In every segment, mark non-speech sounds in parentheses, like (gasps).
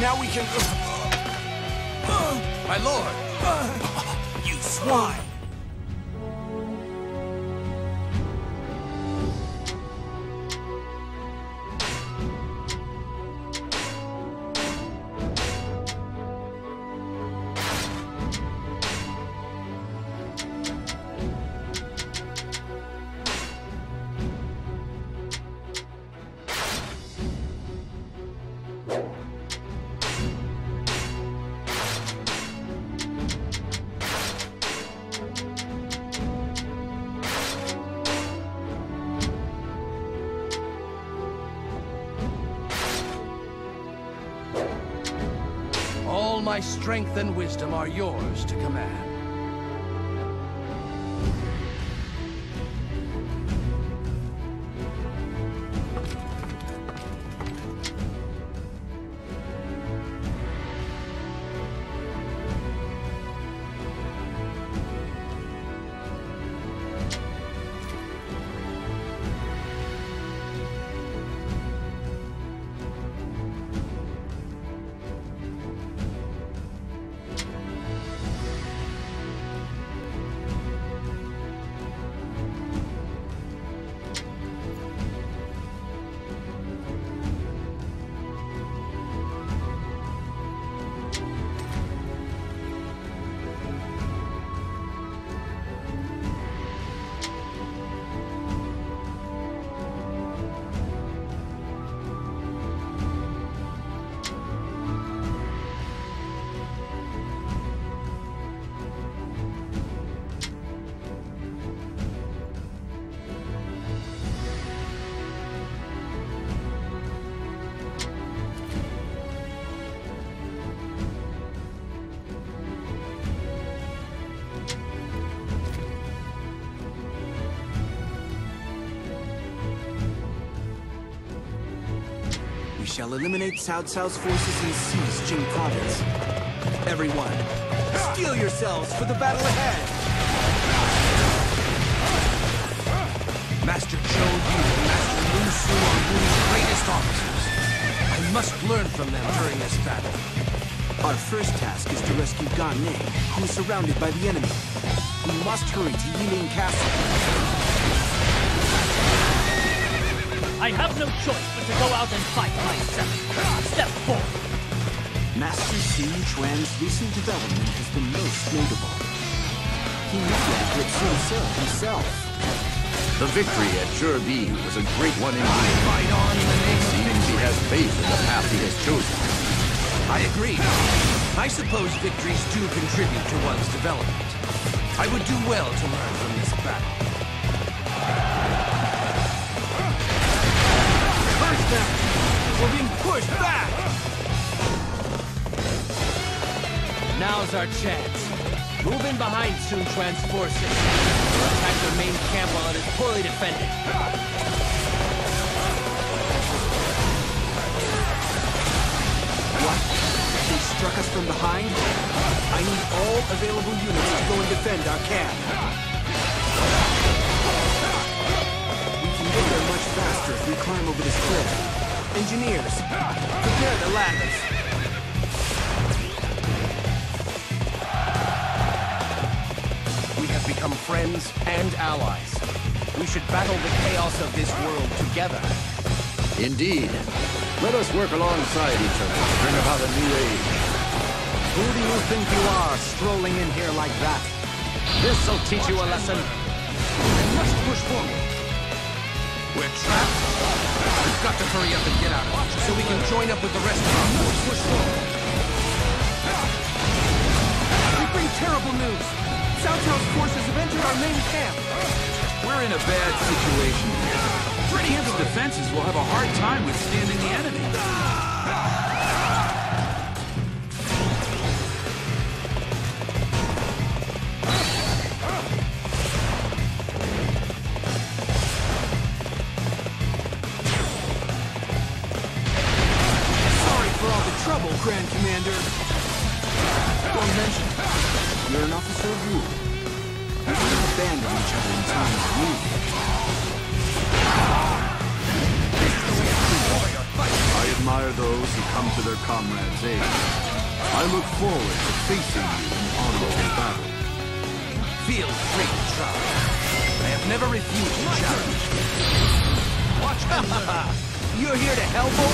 Now we can... (gasps) My lord! (gasps) You swine! My strength and wisdom are yours to command. Shall eliminate Cao Cao's forces and seize Jing province. Everyone, steel yourselves for the battle ahead! Master Zhou Yu and Master Lu Su are Wu's greatest officers. I must learn from them during this battle. Our first task is to rescue Gan Ning, who is surrounded by the enemy. We must hurry to Yiling Castle. I have no choice but to go out and fight myself. Step forward. Master Xu Chuan's recent development has been most notable. He networked with Sun Ce himself. The victory at Chibi was a great one indeed. Fight on in the name Seems he has faith in the path he has chosen. I agree. I suppose victories do contribute to one's development. I would do well to learn from this battle. Them! We're being pushed back! Now's our chance. Move in behind Sun Quan's forces. Or attack their main camp while it is poorly defended. What? They struck us from behind? I need all available units to go and defend our camp. Faster if we climb over this cliff. Engineers, prepare the ladders. We have become friends and allies. We should battle the chaos of this world together. Indeed. Let us work alongside each other to bring about a new age. Who do you think you are, strolling in here like that? This'll teach you a lesson. We must push forward. We're trapped. We've got to hurry up and get out of here so we can join up with the rest of our force. Push forward. We bring terrible news. Cao forces have entered our main camp. We're in a bad situation here. The camp's defenses will have a hard time withstanding the enemy.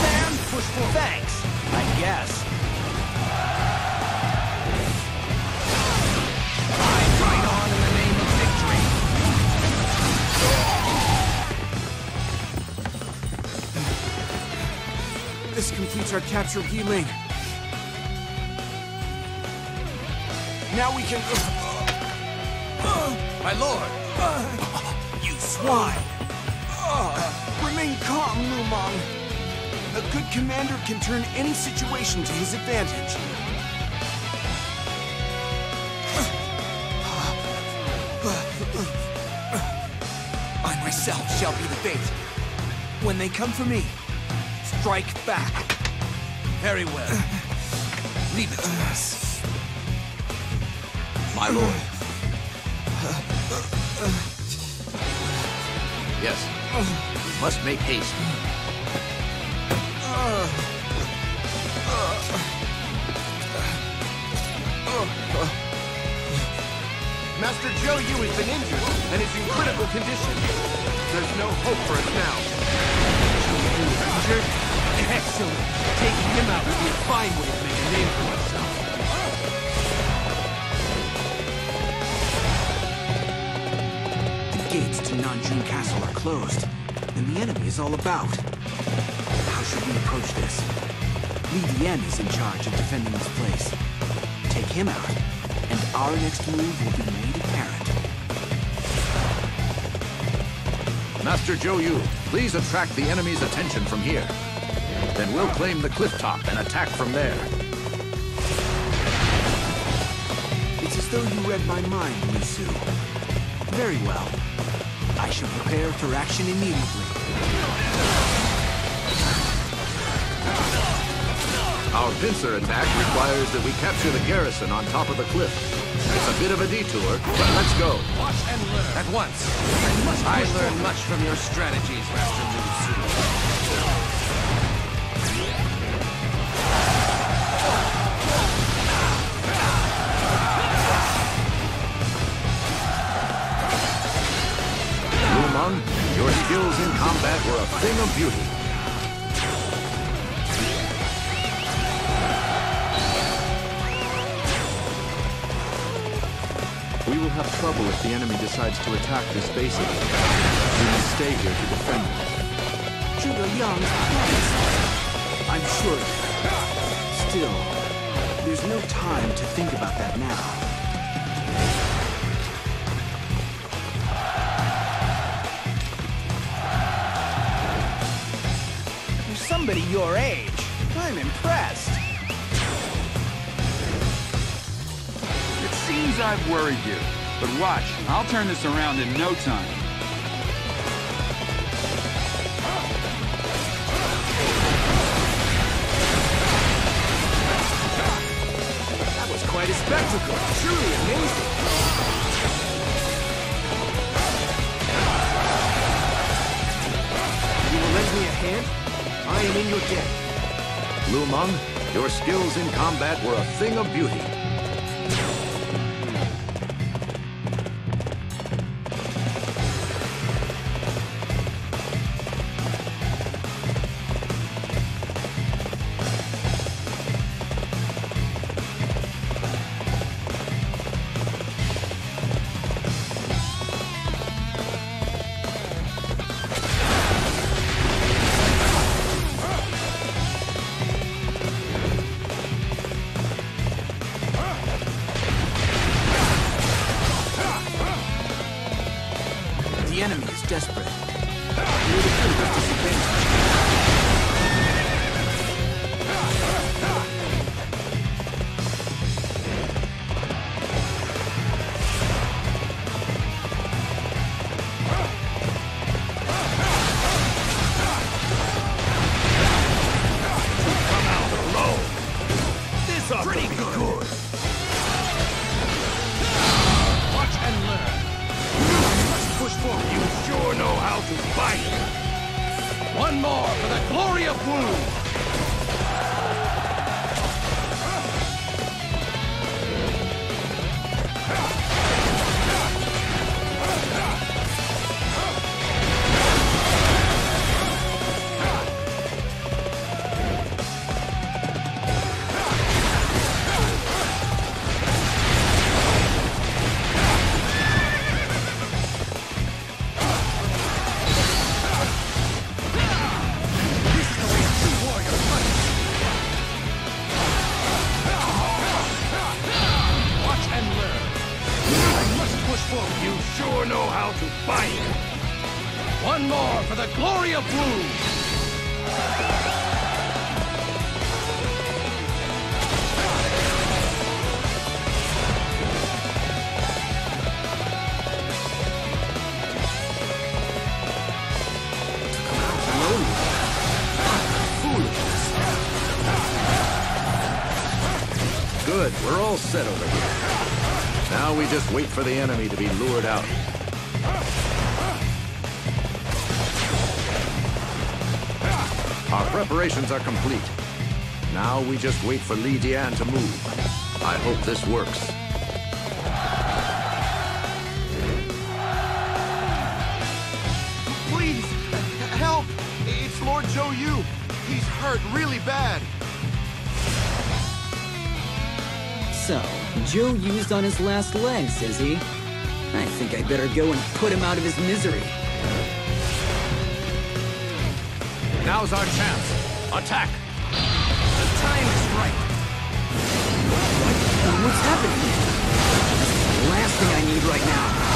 Man? Push for thanks, I guess. I fight on in the name of victory. This completes our capture of Yiling. Now we can... (gasps) My lord, (gasps) You swine! (gasps) Remain calm, Lu Meng. A good commander can turn any situation to his advantage. I myself shall be the bait. When they come for me, strike back. very well. Leave it to us. My lord. Yes. We must make haste. Master Zhou Yu has been injured and is in critical condition. There's no hope for us now. Injured? Excellent. Taking him out would be a fine way to make a name for myself. The gates to Nanjun Castle are closed, and the enemy is all about. Dian is in charge of defending this place. Take him out, and our next move will be made apparent. Master Zhou Yu, please attract the enemy's attention from here. Then we'll claim the cliff top and attack from there. It's as though you read my mind, Lu Su. Very well. I shall prepare for action immediately. Our pincer attack requires that we capture the garrison on top of the cliff. It's a bit of a detour, but let's go. Watch and learn. At once. I learn much from your strategies, Master Lu Su. Lu Meng, your skills in combat were a thing of beauty. Trouble if the enemy decides to attack this base again. We must stay here to defend it. Zhuge Liang promised. I'm sure. of it. Still, there's no time to think about that now. For somebody your age, I'm impressed. It seems I've worried you. But watch, I'll turn this around in no time. That was quite a spectacle. Truly amazing. You will lend me a hand? I am in your debt. Lu Meng, your skills in combat were a thing of beauty. Wait for the enemy to be lured out. Our preparations are complete. Now we just wait for Li Dian to move. I hope this works. Please, help! It's Lord Zhou Yu. He's hurt really bad. So, Zhou Yu's on his last legs, is he? I think I better go and put him out of his misery. Now's our chance. Attack! The time is right. What's happening? This is the last thing I need right now.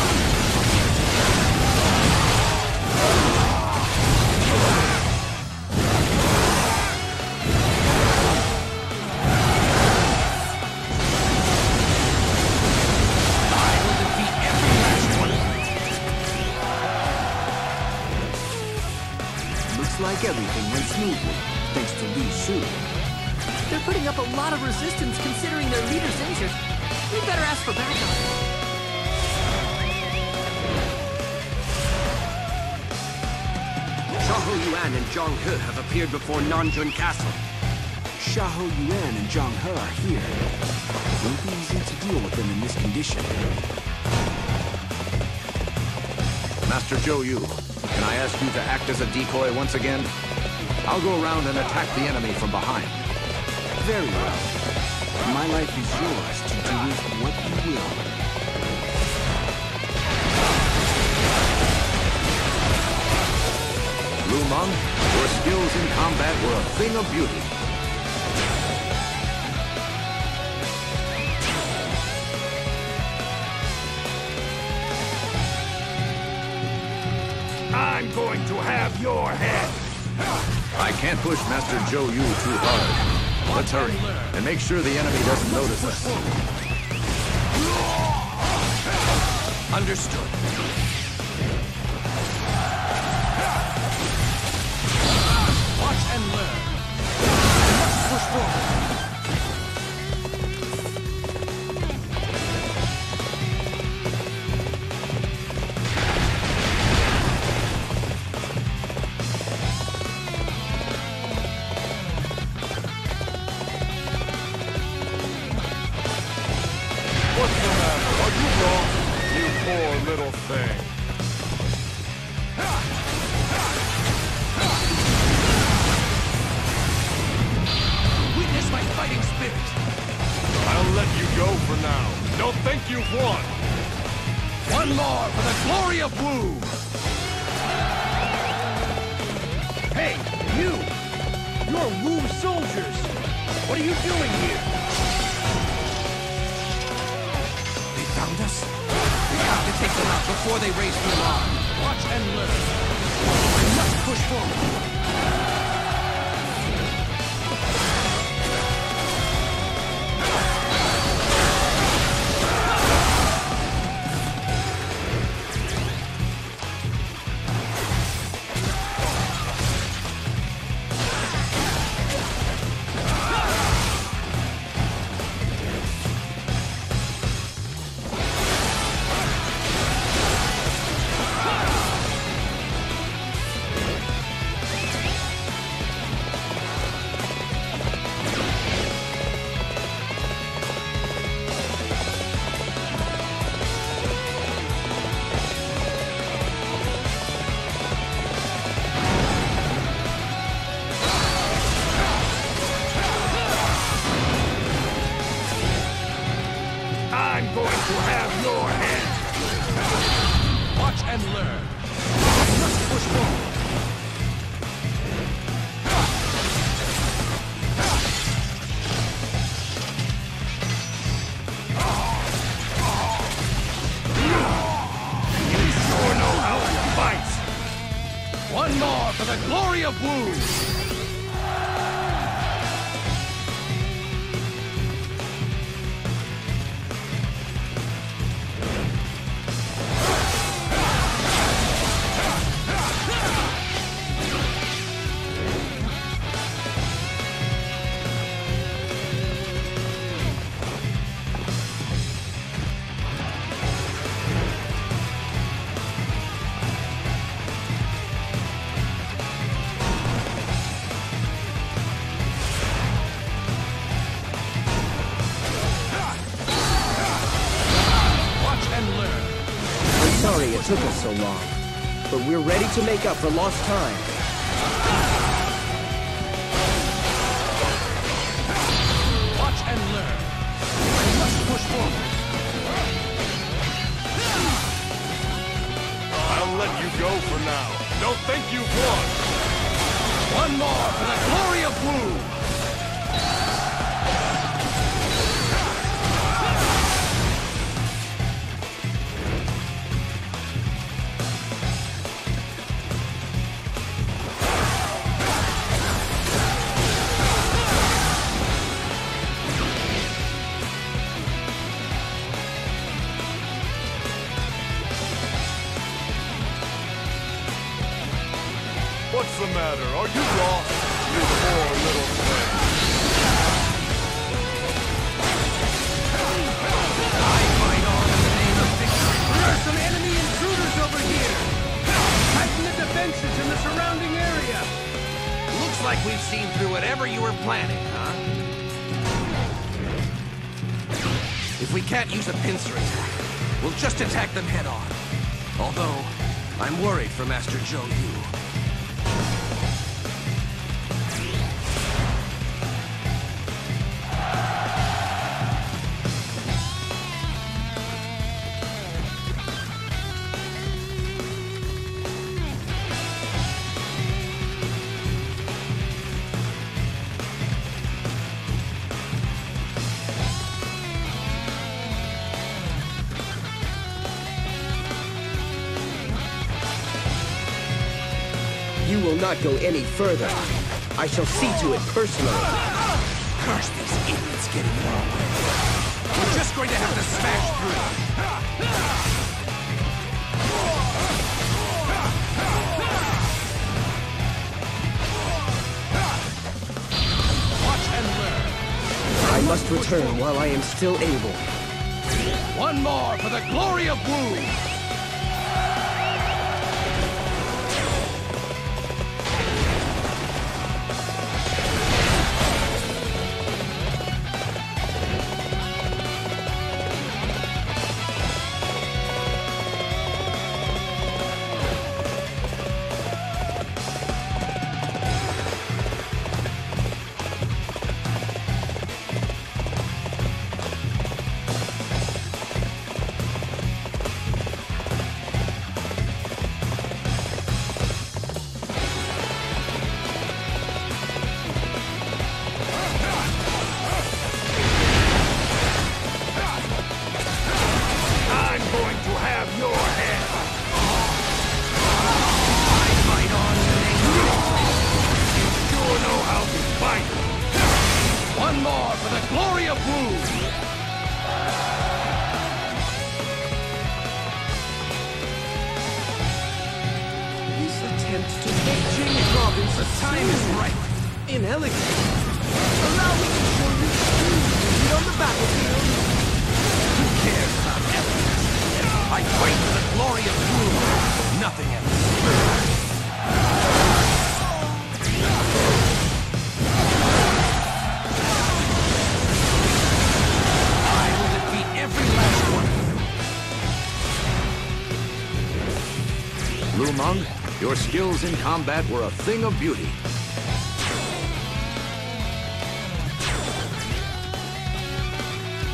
Putting up a lot of resistance considering their leader's injured. We better ask for backup. Xiahou Yuan and Zhang He have appeared before Nanjun Castle. Xiahou Yuan and Zhang He are here. It Won't be easy to deal with them in this condition. Master Zhou Yu, can I ask you to act as a decoy once again? I'll go around and attack the enemy from behind. Very well. My life is yours to do with what you will. Lu Meng, your skills in combat were a thing of beauty. I'm going to have your head. I can't push Master Zhou Yu too hard. Let's hurry, and make sure the enemy doesn't notice us. Understood. You're soldiers! What are you doing here? They found us? We have to take them out before they raise the alarm. Watch and learn. I must push forward. Of to make up for lost time. What's the matter? Are oh, you lost? You poor little friend. I fight on in the name of victory. There are some enemy intruders over here. Tighten the defenses in the surrounding area. Looks like we've seen through whatever you were planning, huh? If we can't use a pincer attack, we'll just attack them head on. Although, I'm worried for Master Zhou Yu. Will not go any further. I shall see to it personally. Curse these idiots getting in our way. We're just going to have to smash through. Watch and learn. I must return while I am still able. One more for the glory of Wu! The time is right. inelegant. Allow me to show you speed on the battlefield. Who cares about elegance? I fight for the glory of Wu. Your skills in combat were a thing of beauty.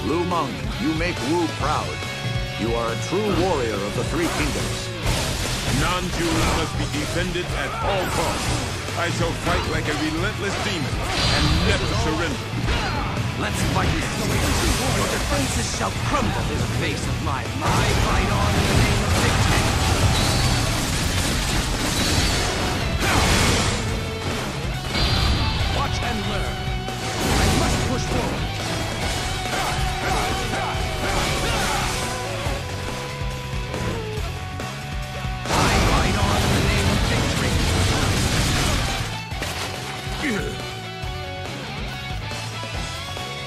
Lu Meng, you make Wu proud. You are a true warrior of the Three Kingdoms. Nanjun must be defended at all costs. I shall fight like a relentless demon and never surrender. Let's fight this. Your defenses shall crumble in the face of my I fight on and learn. I must push forward. I fight on in the name of victory.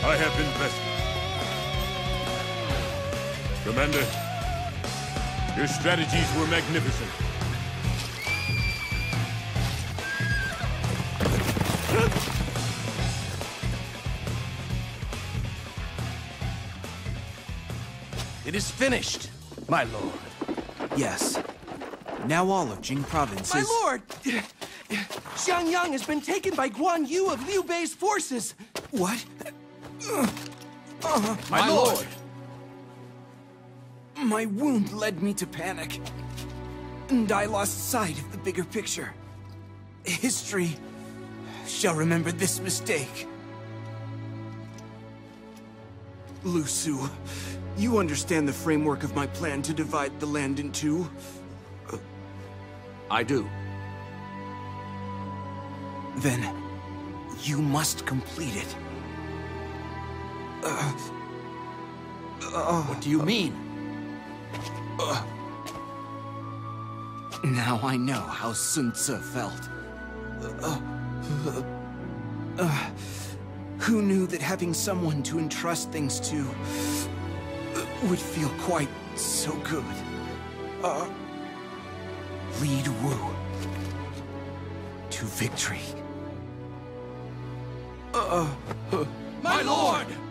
I have been blessed. Commander, your strategies were magnificent. It is finished, my lord. Yes. Now all of Jing province My is... lord! Xiangyang has been taken by Guan Yu of Liu Bei's forces. What? My, lord. My wound led me to panic. And I lost sight of the bigger picture. History shall remember this mistake. Lu Su, you understand the framework of my plan to divide the land in two? I do. Then, you must complete it. Uh, uh, what do you uh, mean? Now I know how Sun Ce felt. Uh, uh, who knew that having someone to entrust things to uh, would feel quite so good? Uh, lead Wu to victory. My lord!